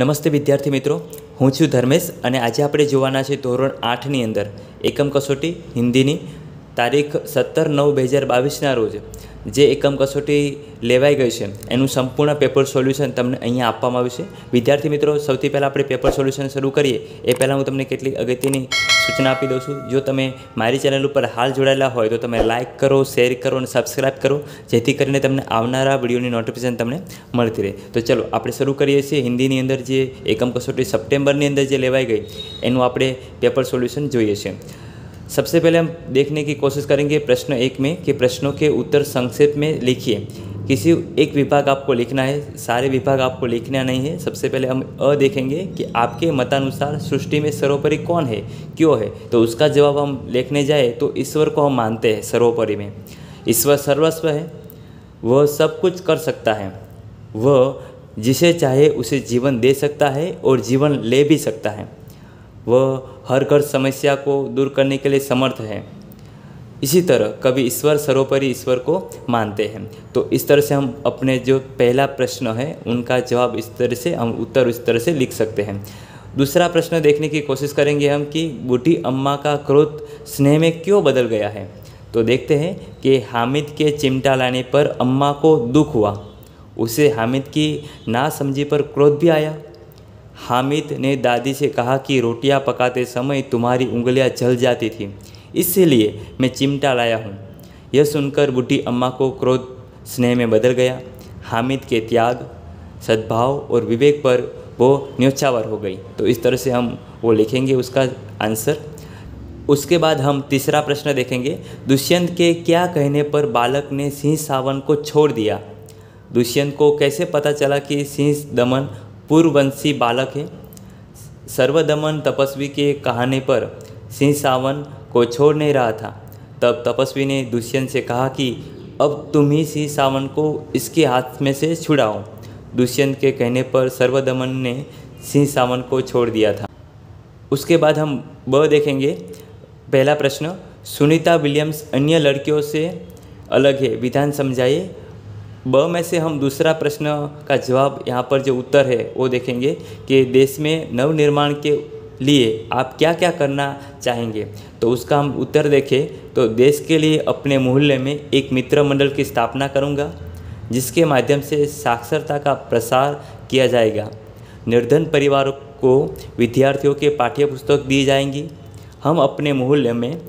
નમસ્તે વિદ્યાર્થી મિત્રો. હું છું ધર્મેશ અને આજે આપણે જોવાના છે ધોરણ આઠની અંદર એકમ કસોટી હિન્દીની તારીખ સત્તર નવ બે હજાર બાવીસના રોજ જે એકમ કસોટી લેવાઈ ગઈ છે. એનું સંપૂર્ણ પેપર સોલ્યુશન તમને અહીંયા આપવામાં આવ્યું છે. વિદ્યાર્થી મિત્રો, સૌથી પહેલાં આપણે પેપર સોલ્યુશન શરૂ કરીએ. એ પહેલાં હું તમને કેટલીક અગત્યની સૂચના આપી દઉં છું જો તમે મારી ચેનલ ઉપર હાલ જોડાયેલા હોય તો તમે લાઇક કરો શેર કરો અને સબસ્ક્રાઇબ કરો જેથી કરીને તમને આવનારા વિડીયોની નોટિફિકેશન તમને મળતી રહે તો ચલો આપણે શરૂ કરીએ છીએ હિન્દીની અંદર જે એકમ કસોટી સપ્ટેમ્બરની અંદર જે લેવાઈ गई એનું આપણે पेपर सॉल्यूशन જોઈએ છીએ सबसे पहले हम देखने की कोशिश करेंगे प्रश्न एक में कि प्रश्नों के उत्तर संक्षेप में लिखिए किसी एक विभाग आपको लिखना है, सारे विभाग आपको लिखना नहीं है। सबसे पहले हम अ देखेंगे कि आपके मतानुसार सृष्टि में सर्वोपरि कौन है, क्यों है? तो उसका जवाब हम लिखने जाए तो ईश्वर को हम मानते हैं सर्वोपरि में। ईश्वर सर्वस्व है, वह सब कुछ कर सकता है। वह जिसे चाहे उसे जीवन दे सकता है और जीवन ले भी सकता है। वह हर घर समस्या को दूर करने के लिए समर्थ है। इसी तरह कभी ईश्वर सर्वोपरि ईश्वर को मानते हैं। तो इस तरह से हम अपने जो पहला प्रश्न है, उनका जवाब इस तरह से, हम उत्तर इस तरह से लिख सकते हैं। दूसरा प्रश्न देखने की कोशिश करेंगे हम कि बूढ़ी अम्मा का क्रोध स्नेह में क्यों बदल गया है? तो देखते हैं कि हामिद के चिमटा लाने पर अम्मा को दुख हुआ। उसे हामिद की ना समझी पर क्रोध भी आया। हामिद ने दादी से कहा कि रोटियाँ पकाते समय तुम्हारी उंगलियाँ जल जाती थी। इसलिए मैं चिमटा लाया हूँ। यह सुनकर बूढ़ी अम्मा को क्रोध स्नेह में बदल गया। हामिद के त्याग, सद्भाव और विवेक पर वो न्योछावर हो गई। तो इस तरह से हम वो लिखेंगे उसका आंसर। उसके बाद हम तीसरा प्रश्न देखेंगे। दुष्यंत के क्या कहने पर बालक ने सिंह सावन को छोड़ दिया? दुष्यंत को कैसे पता चला कि सिंह दमन पूर्ववंशी बालक है? सर्वदमन तपस्वी के कहने पर सिंह सावन को छोड़ नहीं रहा था। तब तपस्वी ने दुष्यंत से कहा कि, अब तुम ही सिंह सावन को इसके हाथ में से छुड़ाओ। दुष्यंत के कहने पर सर्वदमन ने सिंह सावन को छोड़ दिया था। उसके बाद हम ब देखेंगे। पहला प्रश्न, सुनीता विलियम्स अन्य लड़कियों से अलग है? विधान समझाइए। ब में से हम दूसरा प्रश्न का जवाब यहाँ पर जो उत्तर है, वो देखेंगे कि देश में नवनिर्माण के लिए आप क्या क्या करना चाहेंगे? तो उसका हम उत्तर देखें तो देश के लिए अपने मोहल्ले में एक मित्र मंडल की स्थापना करूँगा, जिसके माध्यम से साक्षरता का प्रसार किया जाएगा। निर्धन परिवारों को विद्यार्थियों के पाठ्य पुस्तक दी जाएँगी। हम अपने मोहल्ले में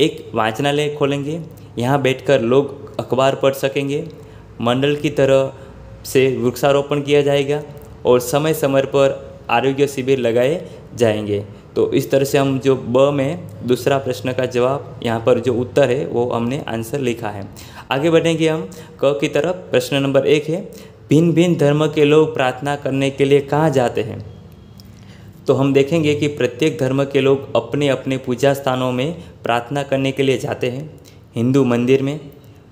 एक वाचनालय खोलेंगे। यहाँ बैठकर लोग अखबार पढ़ सकेंगे। मंडल की तरह से वृक्षारोपण किया जाएगा और समय समय पर आरोग्य शिविर लगाए जाएँगे। तो इस तरह से हम जो ब में दूसरा प्रश्न का जवाब, यहाँ पर जो उत्तर है, वो हमने आंसर लिखा है। आगे बढ़ेंगे हम। क की तरफ़ प्रश्न नंबर एक है, भिन्न भिन्न धर्म के लोग प्रार्थना करने के लिए कहाँ जाते हैं? तो हम देखेंगे कि प्रत्येक धर्म के लोग अपने अपने पूजा स्थानों में प्रार्थना करने के लिए जाते हैं। हिंदू मंदिर में,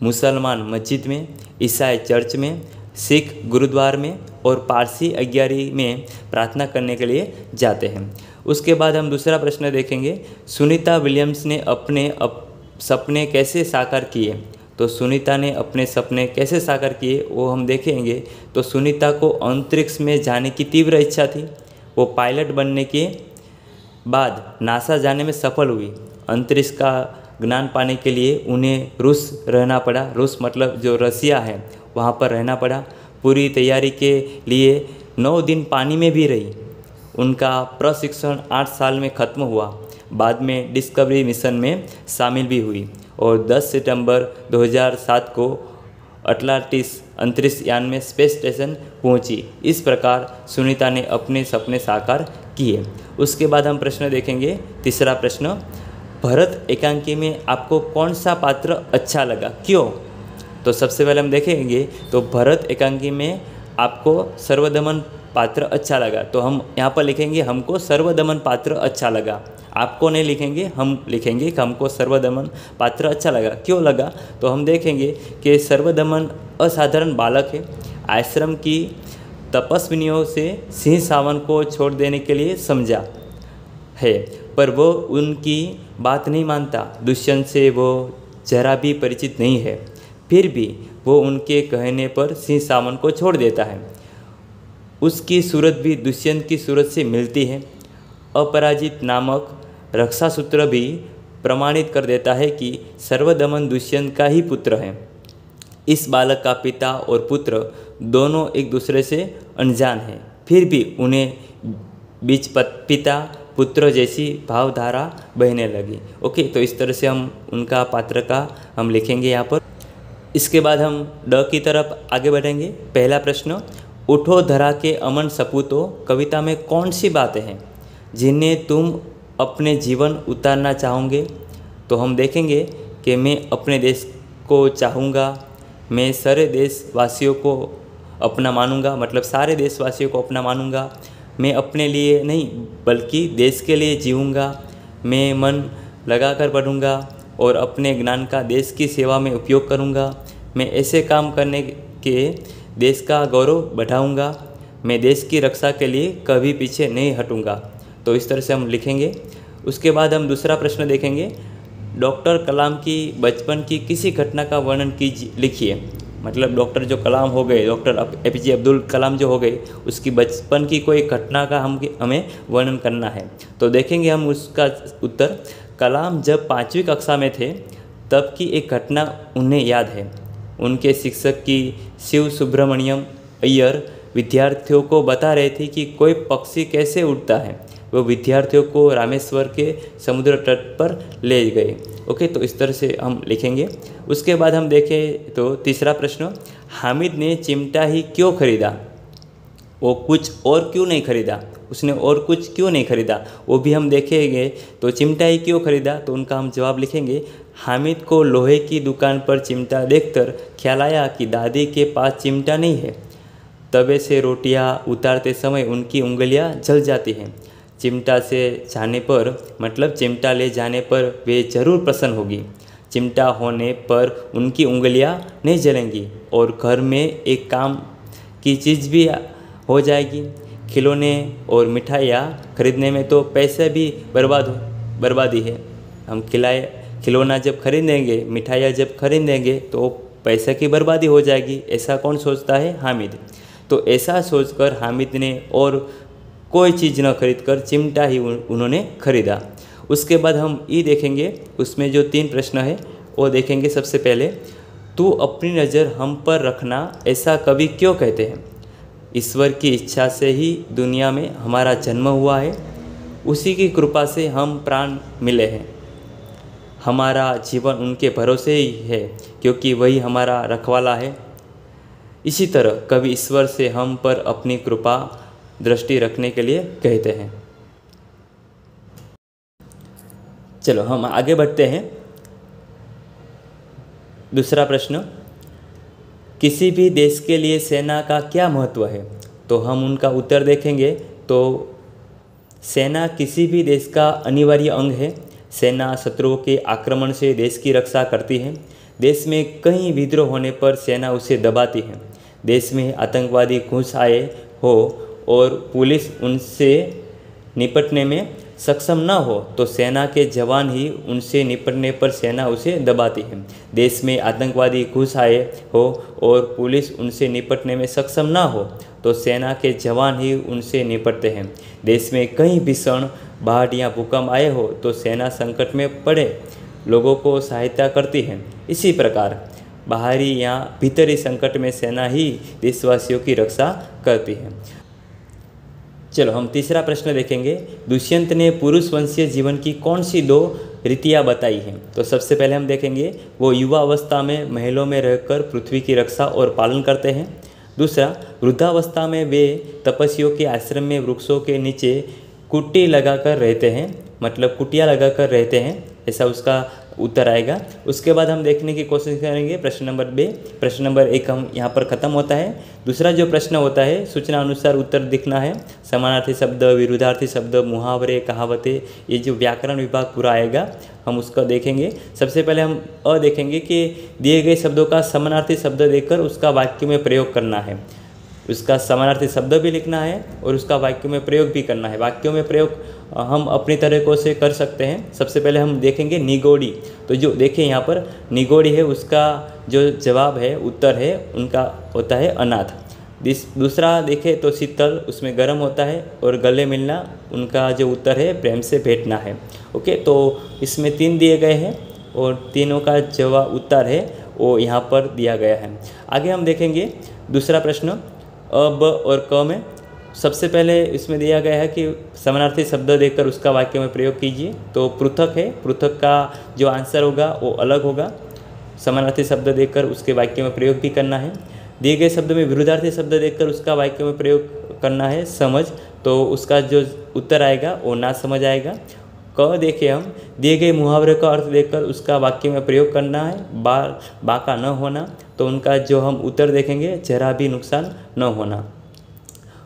मुसलमान मस्जिद में, ईसाई चर्च में, सिख गुरुद्वार में और पारसी अग्यारी में प्रार्थना करने के लिए जाते हैं। उसके बाद हम दूसरा प्रश्न देखेंगे। सुनीता विलियम्स ने अपने अप, सपने कैसे साकार किए? तो सुनीता ने अपने सपने कैसे साकार किए वो हम देखेंगे। तो सुनीता को अंतरिक्ष में जाने की तीव्र इच्छा थी। वो पायलट बनने के बाद नासा जाने में सफल हुई। अंतरिक्ष का ज्ञान पाने के लिए उन्हें रूस रहना पड़ा। रूस मतलब जो रसिया है वहाँ पर रहना पड़ा। पूरी तैयारी के लिए नौ दिन पानी में भी रही। उनका प्रशिक्षण आठ साल में ख़त्म हुआ। बाद में डिस्कवरी मिशन में शामिल भी हुई और 10 सितंबर 2007 को अटलांटिस अंतरिक्ष यान में स्पेस स्टेशन पहुँची। इस प्रकार सुनीता ने अपने सपने साकार किए। उसके बाद हम प्रश्न देखेंगे। तीसरा प्रश्न, भरत एकांकी में आपको कौन सा पात्र अच्छा लगा? क्यों? तो सबसे पहले हम देखेंगे तो भरत एकांकी में आपको सर्वदमन पात्र अच्छा लगा। तो हम यहाँ पर लिखेंगे, हमको सर्वदमन पात्र अच्छा लगा। आपको नहीं लिखेंगे? हम लिखेंगे कि हमको सर्वदमन पात्र अच्छा लगा। क्यों लगा? तो हम देखेंगे कि सर्वदमन असाधारण बालक है। आश्रम की तपस्विनियों से सिंह सावन को छोड़ देने के लिए समझा है, पर वो उनकी बात नहीं मानता। दुष्यंत से वो जरा भी परिचित नहीं है। फिर भी वो उनके कहने पर सिंह सावन को छोड़ देता है। उसकी सूरत भी दुष्यंत की सूरत से मिलती है। अपराजित नामक रक्षा सूत्र भी प्रमाणित कर देता है कि सर्वदमन दुष्यंत का ही पुत्र है। इस बालक का पिता और पुत्र दोनों एक दूसरे से अनजान हैं। फिर भी उन्हें बीच पिता, पुत्र जैसी भावधारा बहने लगी। ओके तो इस तरह से हम उनका पात्र का हम लिखेंगे यहाँ पर। इसके बाद हम ड की तरफ़ आगे बढ़ेंगे। पहला प्रश्न, उठो धरा के अमन सपूतों, कविता में कौन सी बातें हैं जिन्हें तुम अपने जीवन उतारना चाहोगे? तो हम देखेंगे कि मैं अपने देश को चाहूँगा, मैं सारे देशवासियों को अपना मानूँगा मतलब सारे देशवासियों को अपना मानूँगा। मैं अपने लिए नहीं, बल्कि देश के लिए जीऊँगा। मैं मन लगा कर पढ़ूँगा और अपने ज्ञान का देश की सेवा में उपयोग करूँगा। मैं ऐसे काम करने के देश का गौरव बढ़ाऊँगा, मैं देश की रक्षा के लिए कभी पीछे नहीं हटूँगा। तो इस तरह से हम लिखेंगे। उसके बाद हम दूसरा प्रश्न देखेंगे। डॉक्टर कलाम की बचपन की किसी घटना का वर्णन कीजिए लिखिए। मतलब डॉक्टर जो कलाम हो गए, doctor A P J Abdul Kalam जो हो गए, उसकी बचपन की कोई घटना का हम, हमें वर्णन करना है। तो देखेंगे हम उसका उत्तर। कलाम जब पाँचवीं कक्षा में थे, तब की एक घटना उन्हें याद है। उनके शिक्षक की शिव सुब्रमण्यम अय्यर विद्यार्थियों को बता रहे थे कि कोई पक्षी कैसे उड़ता है। वो विद्यार्थियों को रामेश्वर के समुद्र तट पर ले गए। ओके तो इस तरह से हम लिखेंगे। उसके बाद हम देखें तो तीसरा प्रश्न, हामिद ने चिमटा ही क्यों खरीदा? वो कुछ और क्यों नहीं खरीदा? उसने और कुछ क्यों नहीं खरीदा? वो भी हम देखेंगे। तो चिमटा ही क्यों खरीदा? तो उनका हम जवाब लिखेंगे। हामिद को लोहे की दुकान पर चिमटा देखकर ख्याल आया कि दादी के पास चिमटा नहीं है। तवे से रोटियाँ उतारते समय उनकी उंगलियाँ जल जाती हैं। चिमटा से जाने पर मतलब चिमटा ले जाने पर वे ज़रूर प्रसन्न होगी। चिमटा होने पर उनकी उंगलियाँ नहीं जलेंगी और घर में एक काम की चीज़ भी हो जाएगी। खिलौने और मिठाइयाँ खरीदने में तो पैसे भी बर्बाद बर्बादी है। हम खिलाए खिलौना जब खरीदेंगे, मिठाइयाँ जब खरीदेंगे तो पैसे की बर्बादी हो जाएगी। ऐसा कौन सोचता है? हामिद। तो ऐसा सोचकर हामिद ने और कोई चीज़ न खरीद कर चिमटा ही उन्होंने खरीदा। उसके बाद हम ई देखेंगे, उसमें जो तीन प्रश्न है, वो देखेंगे सबसे पहले, तू अपनी नज़र हम पर रखना ऐसा कभी क्यों कहते हैं? ईश्वर की इच्छा से ही दुनिया में हमारा जन्म हुआ है। उसी की कृपा से हम प्राण मिले हैं। हमारा जीवन उनके भरोसे ही है, क्योंकि वही हमारा रखवाला है। इसी तरह कभी ईश्वर से हम पर अपनी कृपा दृष्टि रखने के लिए कहते हैं। चलो, हम आगे बढ़ते हैं। दूसरा प्रश्न, किसी भी देश के लिए सेना का क्या महत्व है? तो हम उनका उत्तर देखेंगे। तो सेना किसी भी देश का अनिवार्य अंग है। सेना शत्रुओं के आक्रमण से देश की रक्षा करती है। देश में कई विद्रोह होने पर सेना उसे दबाती है। देश में आतंकवादी घुस आए हो और पुलिस उनसे निपटने में सक्षम न हो तो सेना के जवान ही उनसे निपटने पर सेना उसे दबाती है। देश में आतंकवादी घुस आए हो और पुलिस उनसे निपटने में सक्षम न हो तो सेना के जवान ही उनसे निपटते हैं। देश में कई भीषण बाढ़ या भूकंप आए हो तो सेना संकट में पड़े। लोगों को सहायता करती है। इसी प्रकार बाहरी या भीतरी संकट में सेना ही देशवासियों की रक्षा करती है। चलो, हम तीसरा प्रश्न देखेंगे। दुष्यंत ने पुरुष वंशीय जीवन की कौन सी दो रीतियाँ बताई हैं? तो सबसे पहले हम देखेंगे, वो युवा अवस्था में महलों में रहकर पृथ्वी की रक्षा और पालन करते हैं। दूसरा, वृद्धावस्था में वे तपस्वियों के आश्रम में वृक्षों के नीचे कुट्टी लगाकर रहते हैं मतलब कुटिया लगाकर रहते हैं, ऐसा उसका उत्तर आएगा। उसके बाद हम देखने की कोशिश करेंगे प्रश्न नंबर बे। प्रश्न नंबर एक हम यहाँ पर ख़त्म होता है। दूसरा जो प्रश्न होता है, सूचना अनुसार उत्तर दिखना है। समानार्थी शब्द, विरुद्धार्थी शब्द, मुहावरे, कहावतें, ये जो व्याकरण विभाग पूरा आएगा, हम उसका देखेंगे। सबसे पहले हम अ देखेंगे कि दिए गए शब्दों का समानार्थी शब्द देखकर उसका वाक्य में प्रयोग करना है। उसका समानार्थी शब्द भी लिखना है और उसका वाक्यों में प्रयोग भी करना है। वाक्यों में प्रयोग हम अपनी तरीक़ों से कर सकते हैं। सबसे पहले हम देखेंगे निगोड़ी। तो जो देखें यहाँ पर निगोड़ी है, उसका जो जवाब है, उत्तर है, उनका होता है अनाथ। दूसरा देखें तो शीतल, उसमें गर्म होता है और गले मिलना, उनका जो उत्तर है, प्रेम से भेंटना है। ओके तो इसमें तीन दिए गए हैं और तीनों का जवाब उत्तर है, वो यहाँ पर दिया गया है। आगे हम देखेंगे दूसरा प्रश्न। अब और क में। सबसे पहले इसमें दिया गया है कि समानार्थी शब्द देकर उसका वाक्य में प्रयोग कीजिए। तो पृथक है, पृथक का जो आंसर होगा वो अलग होगा। समानार्थी शब्द देकर उसके वाक्य में प्रयोग भी करना है। दिए गए शब्द में विरुद्धार्थी शब्द देखकर उसका वाक्य में प्रयोग करना है, समझ। तो उसका जो उत्तर आएगा वो ना समझ आएगा। क देखे हम, दिए गए मुहावरे का अर्थ देखकर उसका वाक्य में प्रयोग करना है। बा बा का न होना। तो उनका जो हम उत्तर देखेंगे जरा भी नुकसान न होना।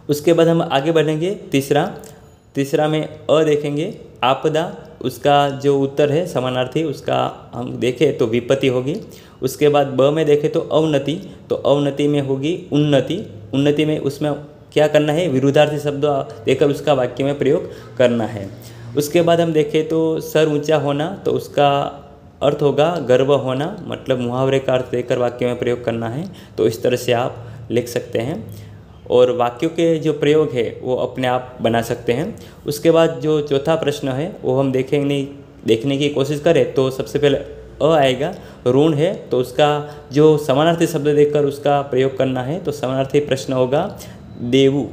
उसके बाद हम आगे बढ़ेंगे, तीसरा। तीसरा में अ देखेंगे, आपदा, उसका जो उत्तर है, समानार्थी, उसका हम देखें तो विपत्ति होगी। उसके बाद ब में देखें तो अवनति तो अवनति में होगी उन्नति। उन्नति में उसमें क्या करना है? विरुद्धार्थी शब्द देकर उसका वाक्य में प्रयोग करना है। उसके बाद हम देखें तो सर ऊँचा होना तो उसका अर्थ होगा गर्व होना मतलब मुहावरे का अर्थ देकर वाक्य में प्रयोग करना है तो इस तरह से आप लिख सकते हैं। और वाक्यों के जो प्रयोग है, वो अपने आप बना सकते हैं। उसके बाद जो चौथा प्रश्न है, वो हम देखेंगे, देखने की कोशिश करें तो सबसे पहले अ आएगा, ऋण है तो उसका जो समानार्थी शब्द देखकर उसका प्रयोग करना है तो समानार्थी प्रश्न होगा, देवु।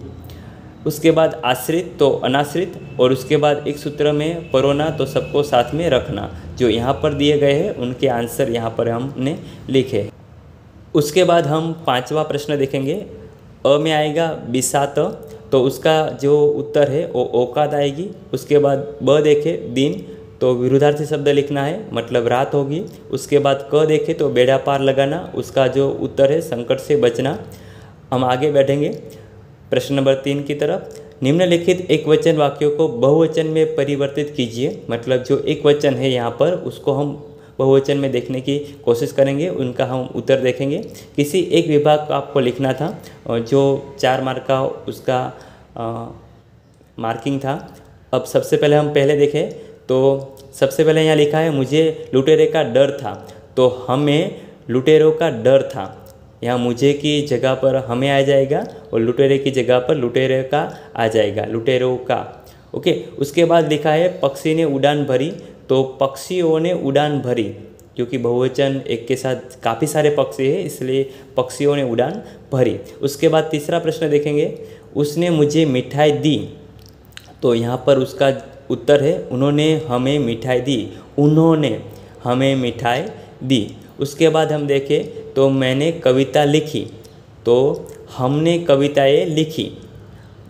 उसके बाद आश्रित तो अनाश्रित, और उसके बाद एक सूत्र में परोना तो सबको साथ में रखना, जो यहाँ पर दिए गए हैं, उनके आंसर यहाँ पर हमने लिखे। उसके बाद हम पांचवा प्रश्न देखेंगे। अ में आएगा बिसात तो उसका जो उत्तर है, वो औकात आएगी। उसके बाद ब देखे दिन तो विरुद्धार्थी शब्द लिखना है मतलब रात होगी। उसके बाद क देखे तो बेड़ा पार लगाना, उसका जो उत्तर है, संकट से बचना। हम आगे बैठेंगे। प्रश्न नंबर तीन की तरफ़ निम्नलिखित एक वचन वाक्यों को बहुवचन में परिवर्तित कीजिए। मतलब जो एक वचन है यहाँ पर उसको हम बहुवचन में देखने की कोशिश करेंगे उनका हम उत्तर देखेंगे। किसी एक विभाग का आपको लिखना था जो चार मार्क का उसका आ, मार्किंग था। अब सबसे पहले हम पहले देखें तो सबसे पहले यहाँ लिखा है मुझे लुटेरे का डर था। तो हमें लुटेरों का डर था। यहाँ मुझे की जगह पर हमें आ जाएगा और लुटेरे की जगह पर लुटेरे का आ जाएगा, लुटेरों का। ओके, उसके बाद लिखा है, पक्षी ने उड़ान भरी। तो पक्षियों ने उड़ान भरी, क्योंकि बहुवचन एक के साथ काफ़ी सारे पक्षी हैं, इसलिए पक्षियों ने उड़ान भरी। उसके बाद तीसरा प्रश्न देखेंगे, उसने मुझे मिठाई दी। तो यहाँ पर उसका उत्तर है, उन्होंने हमें मिठाई दी, उन्होंने हमें मिठाई दी। उसके बाद हम देखें तो मैंने कविता लिखी तो हमने कविताएँ लिखी।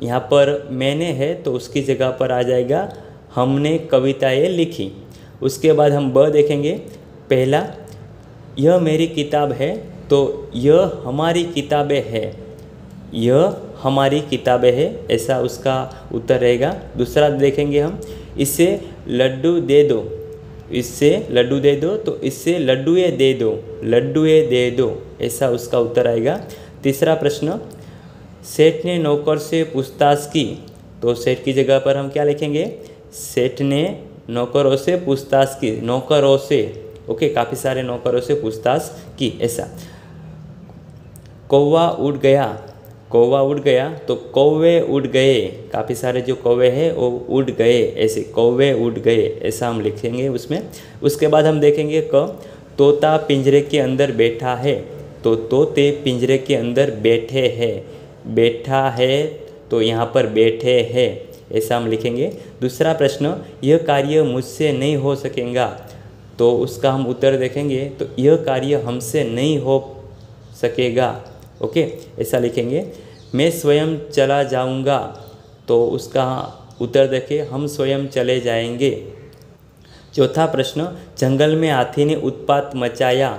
यहाँ पर मैंने है तो उसकी जगह पर आ जाएगा, हमने कविताएँ लिखी। उसके बाद हम ब देखेंगे। पहला, यह मेरी किताब है तो यह हमारी किताबें है। यह हमारी किताबें है, ऐसा उसका उत्तर रहेगा। दूसरा देखेंगे हम, इसे लड्डू दे दो। इससे लड्डू दे दो तो इससे लड्डुए दे दो, लड्डुए दे दो, ऐसा उसका उत्तर आएगा। तीसरा प्रश्न, सेठ ने नौकर से पूछताछ की तो सेठ की जगह पर हम क्या लिखेंगे? सेठ ने नौकरों से पूछताछ की, नौकरों से, ओके, काफ़ी सारे नौकरों से पूछताछ की, ऐसा। कौवा उड़ गया कौवा उड़ गया तो कौवे उड़ गए। काफ़ी सारे जो कौवे हैं, वो उड़ गए। ऐसे कौवे उड़ गए, ऐसा हम लिखेंगे उसमें। उसके बाद हम देखेंगे क, तोता पिंजरे के अंदर बैठा है। तो तोते पिंजरे के अंदर बैठे हैं। बैठा है तो यहाँ पर बैठे हैं। ऐसा हम लिखेंगे। दूसरा प्रश्न, यह कार्य मुझसे नहीं हो सकेगा। तो उसका हम उत्तर देखेंगे तो यह कार्य हमसे नहीं हो सकेगा। ओके? ऐसा लिखेंगे, मैं स्वयं चला जाऊँगा तो उसका उत्तर देखें, हम स्वयं चले जाएँगे। चौथा प्रश्न, जंगल में हाथी ने उत्पात मचाया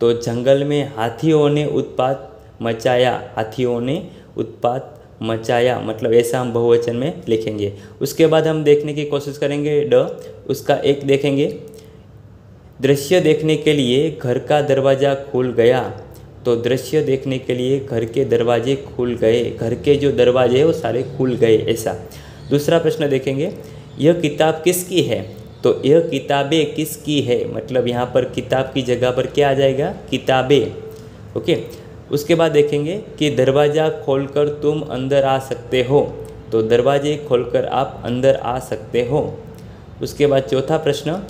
तो जंगल में हाथियों ने उत्पात मचाया, हाथियों ने उत्पात मचाया। मतलब ऐसा हम बहुवचन में लिखेंगे। उसके बाद हम देखने की कोशिश करेंगे, ड, उसका एक देखेंगे, दृश्य देखने के लिए घर का दरवाज़ा खुल गया तो दृश्य देखने के लिए घर के दरवाजे खुल गए। घर के जो दरवाजे हैं वो सारे खुल गए, ऐसा। दूसरा प्रश्न देखेंगे, यह किताब किसकी है? तो यह किताबें किसकी है? मतलब यहाँ पर किताब की जगह पर क्या आ जाएगा? किताबें। ओके? उसके बाद देखेंगे कि दरवाज़ा खोलकर तुम अंदर आ सकते हो। तो दरवाजे खोलकर आप अंदर आ सकते हो। उसके बाद चौथा प्रश्न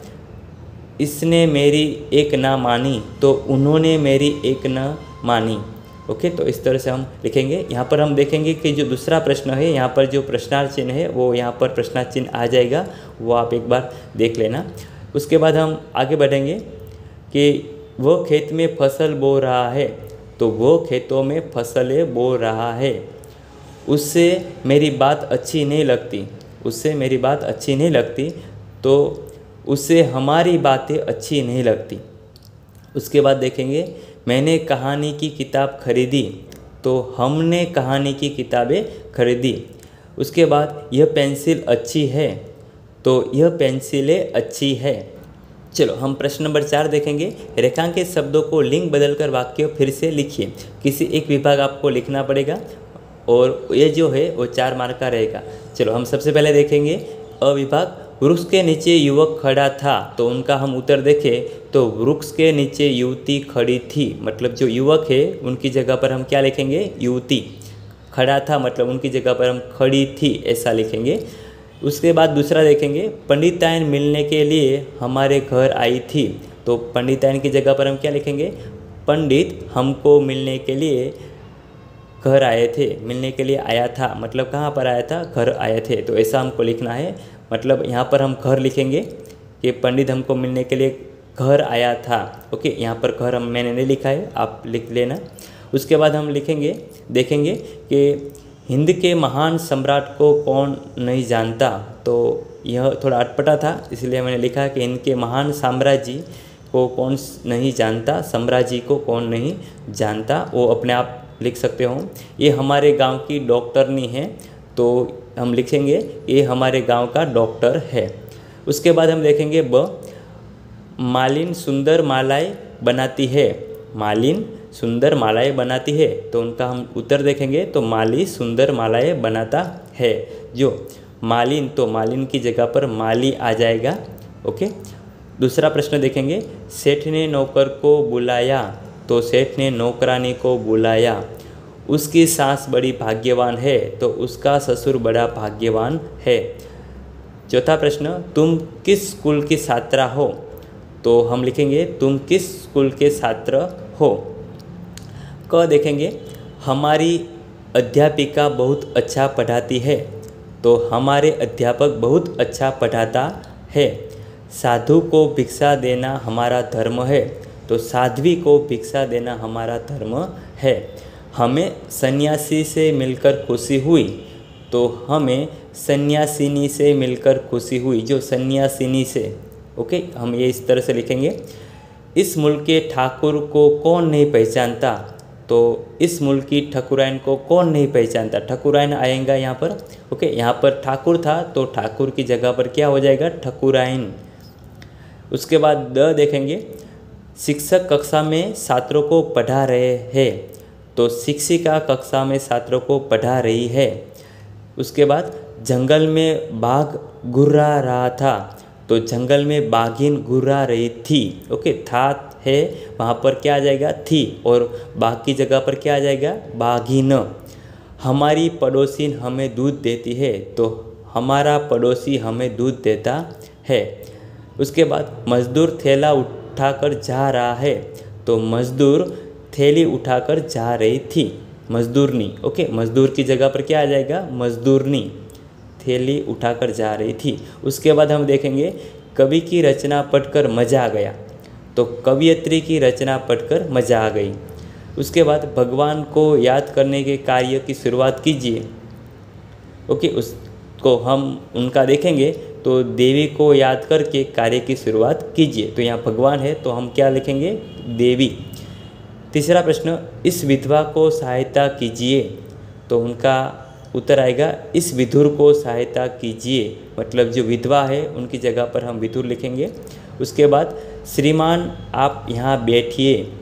इसने मेरी एक ना मानी तो उन्होंने मेरी एक ना मानी। ओके तो इस तरह से हम लिखेंगे। यहाँ पर हम देखेंगे कि जो दूसरा प्रश्न है, यहाँ पर जो प्रश्नार्थ चिन्ह है, वो यहाँ पर प्रश्नार्थ चिन्ह आ जाएगा। वो आप एक बार देख लेना। उसके बाद हम आगे बढ़ेंगे कि वो खेत में फ़सल बो रहा है तो वो खेतों में फ़सलें बो रहा है। उससे मेरी बात अच्छी नहीं लगती। उससे मेरी बात अच्छी नहीं लगती तो उससे हमारी बातें अच्छी नहीं लगती। उसके बाद देखेंगे, मैंने कहानी की किताब खरीदी तो हमने कहानी की किताबें खरीदी। उसके बाद, यह पेंसिल अच्छी है? तो यह पेंसिलें अच्छी है। चलो, हम प्रश्न नंबर चार देखेंगे। रेखांकित शब्दों को लिंग बदलकर वाक्य फिर से लिखिए। किसी एक विभाग आपको लिखना पड़ेगा, और ये जो है, वो चार मार्क का रहेगा। चलो, हम सबसे पहले देखेंगे अविभाग वृक्ष के नीचे युवक खड़ा था तो उनका हम उत्तर देखें तो वृक्ष के नीचे युवती खड़ी थी। मतलब जो युवक है, उनकी जगह पर हम क्या लिखेंगे? युवती खड़ा था मतलब उनकी जगह पर हम खड़ी थी, ऐसा लिखेंगे। उसके बाद दूसरा देखेंगे, पंडितायन मिलने के लिए हमारे घर आई थी। तो पंडितायन की जगह पर हम क्या लिखेंगे? पंडित हमको मिलने के लिए घर आए थे। मिलने के लिए आया था मतलब कहाँ पर आया था? घर आए थे। तो ऐसा हमको लिखना है। मतलब यहाँ पर हम घर लिखेंगे कि पंडित हमको मिलने के लिए घर आया था। ओके, यहाँ पर घर हम मैंने नहीं लिखा है, आप लिख लेना। उसके बाद हम लिखेंगे, देखेंगे कि हिंद के महान सम्राट को कौन नहीं जानता। तो यह थोड़ा अटपटा था, इसलिए मैंने लिखा कि इनके महान साम्राज्य को कौन नहीं जानता, साम्राज्य को कौन नहीं जानता, वो अपने आप लिख सकते हो। ये हमारे गाँव की डॉक्टरनी है तो हम लिखेंगे, ये हमारे गाँव का डॉक्टर है। उसके बाद हम देखेंगे, ब, मालिन सुंदर मालाएँ बनाती है। मालिन सुंदर मालाएँ बनाती है। तो उनका हम उत्तर देखेंगे तो माली सुंदर मालाएँ बनाता है। जो मालिन तो मालिन की जगह पर माली आ जाएगा, ओके? दूसरा प्रश्न देखेंगे, सेठ ने नौकर को बुलाया? तो सेठ ने नौकरानी को बुलाया। उसकी सास बड़ी भाग्यवान है तो उसका ससुर बड़ा भाग्यवान है। चौथा प्रश्न, तुम किस स्कूल की छात्रा हो? तो हम लिखेंगे, तुम किस स्कूल के छात्र हो? क देखेंगे, हमारी अध्यापिका बहुत अच्छा पढ़ाती है तो हमारे अध्यापक बहुत अच्छा पढ़ाता है। साधु को भिक्षा देना हमारा धर्म है तो साध्वी को भिक्षा देना हमारा धर्म है। हमें सन्यासी से मिलकर खुशी हुई तो हमें सन्यासिनी से मिलकर खुशी हुई, जो सन्यासिनी से। ओके, हम ये इस तरह से लिखेंगे। इस मुल्क के ठाकुर को कौन नहीं पहचानता? तो इस मुल्क की ठकुराइन को कौन नहीं पहचानता? ठकुराइन आएगा यहाँ पर। ओके, यहाँ पर ठाकुर था तो ठाकुर की जगह पर क्या हो जाएगा? ठकुराइन उसके बाद द देखेंगे। शिक्षक कक्षा में छात्रों को पढ़ा रहे हैं। तो शिक्षिका कक्षा में छात्रों को पढ़ा रही है। उसके बाद जंगल में बाघ घुर्रा रहा था। तो जंगल में बाघिन घुर्रा रही थी। ओके, था, है, वहाँ पर क्या आ जाएगा? थी, और बाघ की जगह पर क्या आ जाएगा? बाघिन। हमारी पड़ोसी हमें दूध देती है तो हमारा पड़ोसी हमें दूध देता है। उसके बाद मजदूर थैला उठाकर जा रहा है। तो मजदूर थैली उठाकर जा रही थी, मजदूरनी, ओके, मजदूर की जगह पर क्या आ जाएगा? मजदूरनी, थैली उठाकर जा रही थी। उसके बाद हम देखेंगे, कवि की रचना पढ़कर मज़ा आ गया। तो कवियत्री की रचना पढ़कर मज़ा आ गई। उसके बाद भगवान को याद करने के कार्य की शुरुआत कीजिए। ओके, उसको हम, उनका देखेंगे तो देवी को याद करके कार्य की शुरुआत कीजिए। तो यहाँ भगवान है तो हम क्या लिखेंगे? देवी। तीसरा प्रश्न, इस विधवा को सहायता कीजिए। तो उनका उत्तर आएगा, इस विधुर को सहायता कीजिए। मतलब जो विधवा है, उनकी जगह पर हम विधुर लिखेंगे। उसके बाद, श्रीमान, आप यहाँ बैठिए।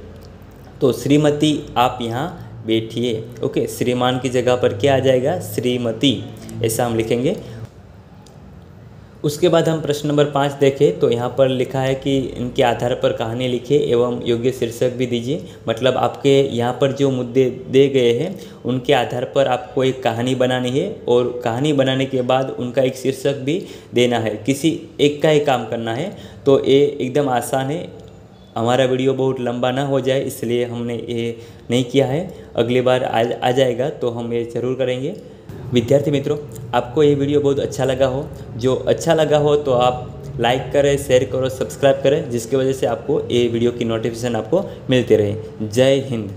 तो श्रीमती, आप यहाँ बैठिए। ओके, श्रीमान की जगह पर क्या आ जाएगा? श्रीमती, ऐसा हम लिखेंगे। उसके बाद हम प्रश्न नंबर पाँच देखें तो यहाँ पर लिखा है कि इनके आधार पर कहानी लिखिए एवं योग्य शीर्षक भी दीजिए। मतलब आपके यहाँ पर जो मुद्दे दे गए हैं उनके आधार पर आपको एक कहानी बनानी है और कहानी बनाने के बाद उनका एक शीर्षक भी देना है। किसी एक का ही काम करना है। तो ये एकदम आसान है। हमारा वीडियो बहुत लंबा ना हो जाए इसलिए हमने ये नहीं किया है। अगली बार आ, आ जाएगा तो हम ये ज़रूर करेंगे। विद्यार्थी मित्रों, आपको ये वीडियो बहुत अच्छा लगा हो। जो अच्छा लगा हो तो आप लाइक करें शेयर करो सब्सक्राइब करें, जिसकी वजह से आपको ये वीडियो की नोटिफिकेशन आपको मिलती रहे। जय हिंद।